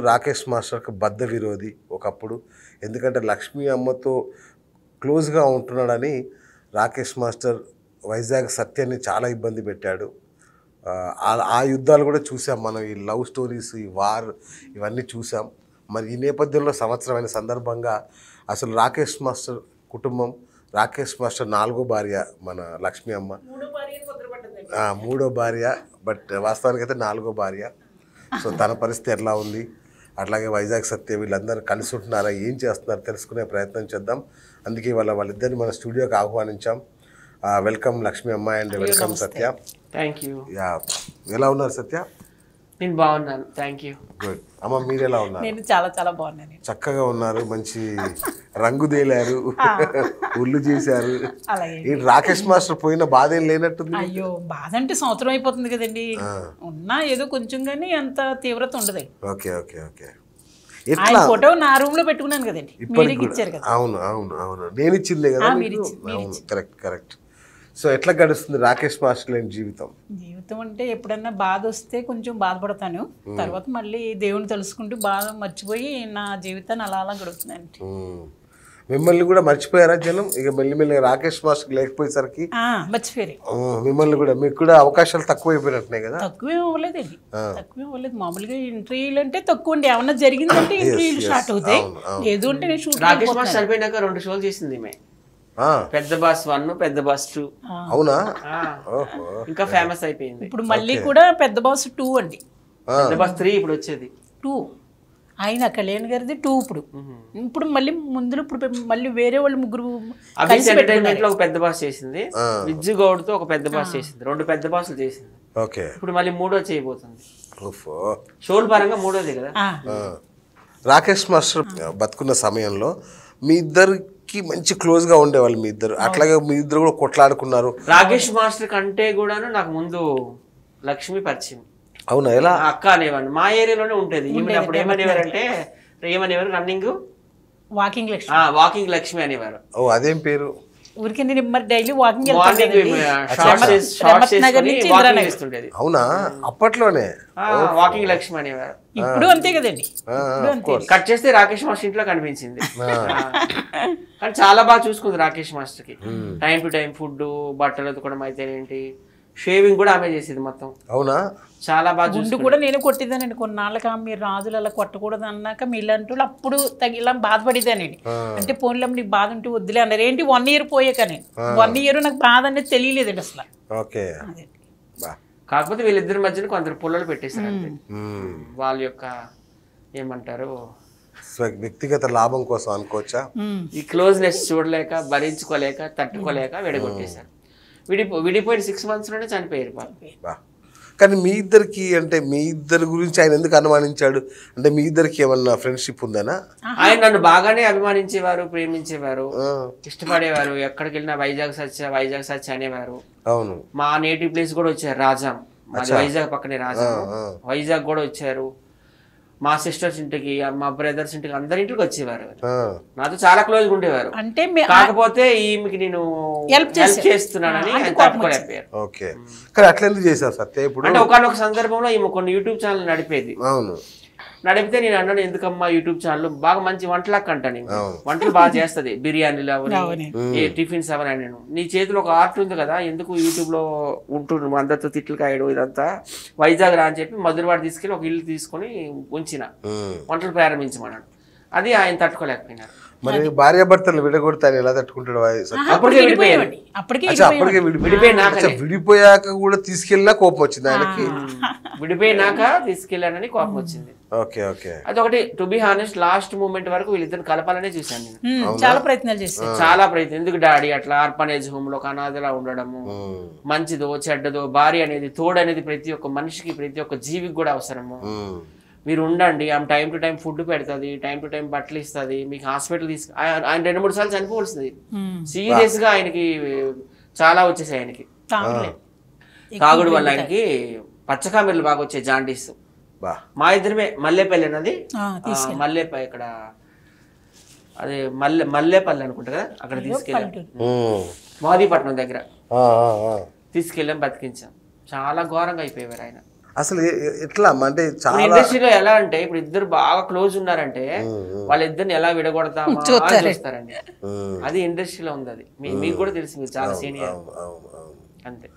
రాకేష్ మాస్టర్కి బద్ద విరోధి ఒకప్పుడు. ఎందుకంటే లక్ష్మీ అమ్మతో క్లోజ్గా ఉంటున్నాడని రాకేష్ మాస్టర్ వైజాగ్ సత్యాన్ని చాలా ఇబ్బంది పెట్టాడు. ఆ, యుద్ధాలు కూడా చూసాం మనం. ఈ లవ్ స్టోరీస్ ఈ వార్ ఇవన్నీ చూసాం. మరి ఈ నేపథ్యంలో సంవత్సరమైన సందర్భంగా అసలు రాకేష్ మాస్టర్ కుటుంబం రాకేష్ మాస్టర్ నాలుగో భార్య మన లక్ష్మీ అమ్మ. మూడో భార్య బట్ వాస్తవానికైతే నాలుగో భార్య. సో తన పరిస్థితి ఎట్లా ఉంది? అట్లాగే వైజాగ్ సత్య వీళ్ళందరూ కలిసి ఉంటున్నారా? ఏం చేస్తున్నారు? తెలుసుకునే ప్రయత్నం చేద్దాం. అందుకే వాళ్ళ వాళ్ళిద్దరిని మన స్టూడియోకి ఆహ్వానించాం. వెల్కమ్ లక్ష్మీ అమ్మాయి and welcome Satya. Thank you yeah. ఎలా ఉన్నారు సత్య? నేను బాగున్నాను. థ్యాంక్ యూ గుడ్ అమ్మ మీరు ఎలా ఉన్నారు? నేను చాలా చాలా బాగున్నాను చక్కగా ఉన్నారు మంచి రంగు తేలారు ఉల్లు చేశారు. రాకేష్ మాస్టర్ పోయిన బాధ ఏం లేనట్టుంది? అయ్యో బాధ అంటే సంవత్సరం అయిపోతుంది కదండి. ఉన్నా ఏదో కొంచెం కానీ అంత తీవ్రత ఉండదు. Okay okay okay. ఎట్లా? ఫోటో నా రూమ్లో పెట్టుకున్నాను కదండి. ఇచ్చారు కదా. అవును అవును అవును. నేను ఇచ్చిందే కదా అవును కరెక్ట్ కరెక్ట్. సో ఎట్లా గడుస్తుంది రాకేష్ మాస్టర్ లేని జీవితం? జీవితం అంటే ఎప్పుడన్నా బాధ వస్తే కొంచెం బాధపడతాను. తర్వాత మళ్ళీ దేవుని తెలుసుకుంటూ బాధ మర్చిపోయి నా జీవితాన్ని అలా అలా గడుపుతున్నాను మ్మ్. మిమ్మల్ని కూడా మర్చిపోయారా జనం? ఇక మెల్లిమెల్లిగా రాకేష్ మాస్టర్ లేకపోయేసరికి? మర్చిపోయారు. మ్మ్, మిమ్మల్ని కూడా మీకు కూడా అవకాశాలు తక్కువైపోయినట్టున్నాయి కదా? తక్కువే అవ్వలేదండి తక్కువే అవ్వలేదు. మామూలుగా ఇంటర్వ్యూలు అంటే తక్కువ అండి. ఏమన్నా జరిగిందంటే ఇంటర్వ్యూలు స్టార్ట్ అవుతాయి. లేదు అంటే నేను షూట్ రాకేష్ మాస్టర్ చనిపోయినాక రెండు షోలు చేసింది ఆ, పెద్ద బాస్ వన్ పెద్ద బాస్ టూ. అవునా? ఓహో. ఇంకా ఫేమస్ అయిపోయింది. ఇప్పుడు మళ్ళీ కూడా పెద్ద బాస్ టూ అండి. పెద్ద బాస్ త్రీ ఇప్పుడు వచ్చేది. టూ. ఆయన కళ్యాణ్ గారిది టూ ఇప్పుడు. ఇప్పుడు మళ్ళీ ముందులో ఇప్పుడు మళ్ళీ వేరే వాళ్ళు ముగ్గురు అభిష్ ఎంటర్టైన్మెంట్లో ఒక పెద్ద బాస్ చేసింది. విజ్జు గౌడ్తో ఒక పెద్ద బాస్ చేసింది. రెండు పెద్ద బాస్లు చేసింది. ఓకే. ఇప్పుడు మళ్ళీ మూడో చేయబోతుంది. ఓఫో షోల్ పరంగా మూడోది కదా. రాకేష్ మాస్టర్ బతుకున్న సమయంలో మీ ఇద్దరికి మంచి క్లోజ్గా ఉండేవాళ్ళు మీ ఇద్దరు. అట్లాగే మీ ఇద్దరు కూడా కొట్లాడుకున్నారు. రాకేష్ మాస్టర్ కంటే కూడాను నాకు ముందు లక్ష్మి పరిచయం. అవునా? ఎలా? అక్క అనేవాడిని. మా ఏరియాలోనే ఉంటేది. అప్పుడు ఏమనేవారంటే ఏమనేవారు? Running? Walking Lakshmi. Walking Lakshmi అనేవారు. ఓ అదేం పేరు? ఊరికే నేను మరి డైలీ వాకింగ్ అవునా? అప్పట్లోనే? వాకింగ్ లక్ష్మి అనేవారు ఇప్పుడు అంతే కదండి. ఆ, ఇప్పుడు అంతే. కట్ చేస్తే రాకేష్ మాస్టర్ ఇంట్లో కనిపించింది. కానీ చాలా బాగా చూసుకుంది రాకేష్ మాస్టర్కి టైం టు టైం ఫుడ్ బట్టలు ఉతకడం అయితేనేంటి షేవింగ్ కూడా ఆమె చేసేది మొత్తం. అవునా? చాలా బాగా చూసి గుండు కూడా నేను కొట్టిదానండి. కొన్నాళ్ళకి మీరు రాజులు అలా కొట్టకూడదు అన్నాక మీ ఇలాంటి వాళ్ళు అప్పుడు తగి ఇలా బాధపడేదానండి అంటే ఫోన్లో నీకు బాధ ఉంటే వద్దులే అన్నారు. ఏంటి వన్ ఇయర్ పోయాక నేను వన్ ఇయర్ నాకు బాధ అనేది తెలియలేదండి అసలు. ఓకే. అదే. బా. కాకపోతే వీళ్ళిద్దరి మధ్యన కొందరు పుల్లలు పెట్టేశారు. వాళ్ళ యొక్క ఏమంటారు? వ్యక్తిగత లాభం కోసం అనుకోవచ్చా. ఈ క్లోజ్నెస్ చూడలేక భరించుకోలేక తట్టుకోలేక విడగొట్టేశారు. విడిపో విడిపోయిన సిక్స్ మంత్స్లోనే చనిపోయారు పాపం. కానీ మీ ఇద్దరికి అంటే మీ ఇద్దరి గురించి ఆయన ఎందుకు అనుమానించాడు? అంటే మీ ఇద్దరికి ఏమన్నా ఫ్రెండ్షిప్ ఉందనా? ఆయన నన్ను బాగానే అభిమానించేవారు ప్రేమించేవారు ఇష్టపడేవారు ఎక్కడికి వెళ్ళినా వైజాగ్ సత్య వైజాగ్ సత్య అనేవారు. అవును. మా నేటివ్ ప్లేస్ కూడా వచ్చారు రాజాం. వైజాగ్ పక్కనే రాజాం. వైజాగ్ కూడా వచ్చారు. మా సిస్టర్స్ ఇంటికి మా బ్రదర్స్ ఇంటికి అందరి ఇంటికి వచ్చేవారు. ఆ, నాతో చాలా క్లోజ్గా ఉండేవారు. అంటే కాకపోతే ఈమెకి నేను హెల్ప్ చేస్తున్నానని తట్టుకోలేకపోయారు. ఓకే. కానీ అట్లా ఎందుకు చేశారు సత్య ఇప్పుడు? అంటే ఒకనొక సందర్భంలో ఈమె కొన్ని యూట్యూబ్ ఛానల్ నడిపేది. అవును. నడిపితే నేను అన్నాను ఎందుకమ్మా యూట్యూబ్ ఛానల్? బాగా మంచి వంటలకు అంటాను నేను. వంటలు బాగా చేస్తది. బిర్యానీలు అవని టిఫిన్స్ అవని నేను. నీ చేతిలో ఒక ఆర్ట్ ఉంది కదా ఎందుకు యూట్యూబ్లో ఉంటుండు అందరితో తిట్లు కాయడం ఇదంతా? వైజాగ్ రా అని చెప్పి మధురవాడ తీసుకెళ్ళి ఒక ఇల్లు తీసుకొని ఉంచిన. వంటలు ప్రారంభించమన్నాడు. అది ఆయన తట్టుకోలేకపోయినారు. మరి భార్యాభర్తలు విడగొడితే ఆయన ఎలా తట్టుకుంటాడు విడిపోయాక కూడా తీసుకెళ్ళినా కోపం వచ్చింది ఆయనకి? విడిపోయినాక తీసుకెళ్ళానని కోపం వచ్చింది. Okay okay. అదొకటి to be honest last moment వరకు వీళ్ళిద్దరు కలపాలనే చూశాను నేను. చాలా ప్రయత్నాలు చేశాను చాలా ప్రయత్నం. ఎందుకు డాడీ అట్లా ఆర్పనేజ్ హోమ్లో ఒక అనాథలా ఉండడము. మంచిదో చెడ్డదో భార్య అనేది తోడు అనేది ప్రతి ఒక్క మనిషికి ప్రతి ఒక్క జీవికి కూడా అవసరము. మీరు ఉండండి ఆమె టైం టు టైం ఫుడ్ పెడుతుంది టైం టు టైం బట్టలు ఇస్తుంది మీకు హాస్పిటల్ తీసుకు ఆయన రెండు మూడు సార్లు చనిపోవలసింది. ఉమ్, సీరియస్గా ఆయనకి చాలా వచ్చేసాయి ఆయనకి. తాగులే. తాగుడు వల్ల ఆయనకి పచ్చకామెర్లు బాగా వచ్చాయి జాండీస్. బా. మా ఇద్దరమే మల్లేపల్లి అన్నది. మల్లేపల్లి ఇక్కడ అదే మల్లె మల్లేపల్లి అనుకుంటా కదా అక్కడ తీసుకెళ్ళాం. మోదీపట్నం దగ్గర. ఆ, ఆ, ఆ. తీసుకెళ్ళాం బతికించాం. చాలా ఘోరంగా అయిపోయేవారు ఆయన. అసలు ఎట్లా? అంటే చాలా ఇండస్ట్రీలో ఎలా అంటే ఇప్పుడు ఇద్దరు బాగా క్లోజ్ ఉన్నారంటే వాళ్ళిద్దరిని ఎలా విడగొడతామా అని చూస్తారండి. అది ఇండస్ట్రీలో ఉంది అది మీకు కూడా తెలుసు మీరు చాలా సీనియర్. అంతే.